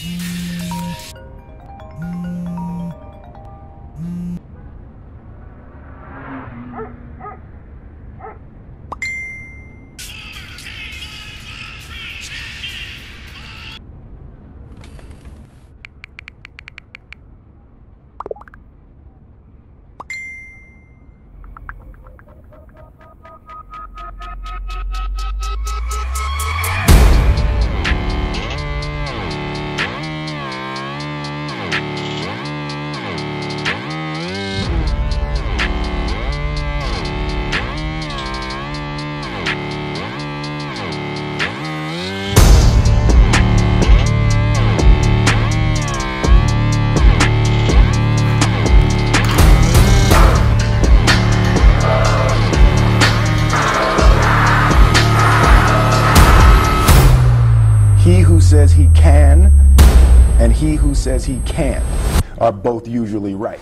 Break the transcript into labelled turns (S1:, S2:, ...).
S1: He who says he can and he who says he can't are both usually right.